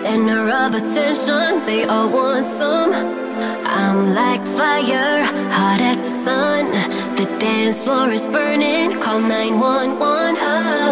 center of attention, they all want some. I'm like fire, hot as the sun. The dance floor is burning, call 911.